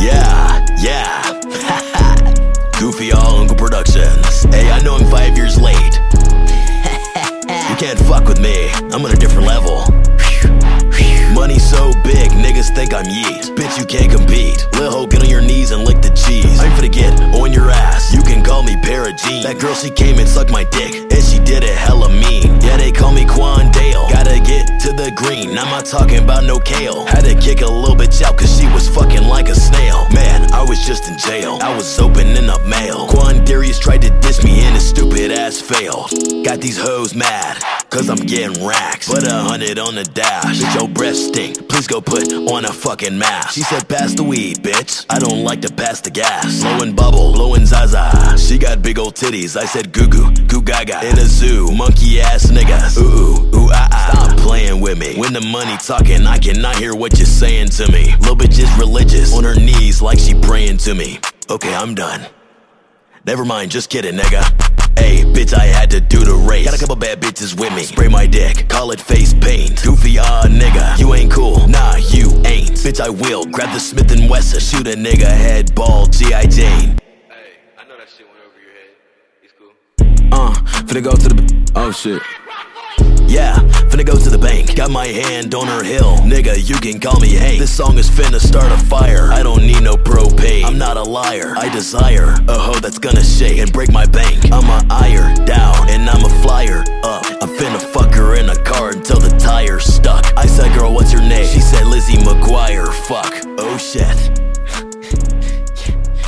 Yeah, yeah. Goofy All Uncle Productions. Hey, I know I'm five years late. you can't fuck with me. I'm on a different level. Money so big, niggas think I'm yeet. Bitch, you can't compete. Lil Ho, get on your knees and lick the cheese. I'm finna get on your ass. You can call me Para Jean. That girl, she came and sucked my dick, and she did it hella mean. Not talking about no kale. Had to kick a little bitch out, cause she was fucking like a snail. Man, I was just in jail. I was opening up mail. Quandarius tried to diss me, and his stupid ass failed. Got these hoes mad. Cause I'm getting racks. Put a hundred on the dash. Bitch, your breath stink. Please go put on a fucking mask. She said, pass the weed, bitch. I don't like to pass the gas. Blowing bubble, blowing zaza. She got big old titties. I said, goo goo, goo gaga. In a zoo, monkey ass niggas. The money talking, I cannot hear what you're saying to me. Little bitch is religious. On her knees like she praying to me. Okay, I'm done. Never mind, just kidding, nigga. Hey, bitch, I had to do the race. Got a couple bad bitches with me. Spray my dick, call it face paint. Goofy, ah, nigga, you ain't cool. Nah, you ain't. Bitch, I will grab the Smith and Wesson, shoot a nigga head, ball, G.I. Jane. Hey, I know that shit went over your head. It's cool. Uh, finna go to the. Oh shit. Yeah, finna go to the bank. Got my hand on her hill. Nigga, you can call me Hank. This song is finna start a fire. I don't need no propane. I'm not a liar. I desire a hoe that's gonna shake and break my bank. I'm a ire down and I'm a flyer up. I'm finna fuck her in a car until the tire's stuck. I said, girl, what's your name? She said, Lizzie McGuire. Fuck. Oh shit.